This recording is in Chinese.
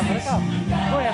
大时代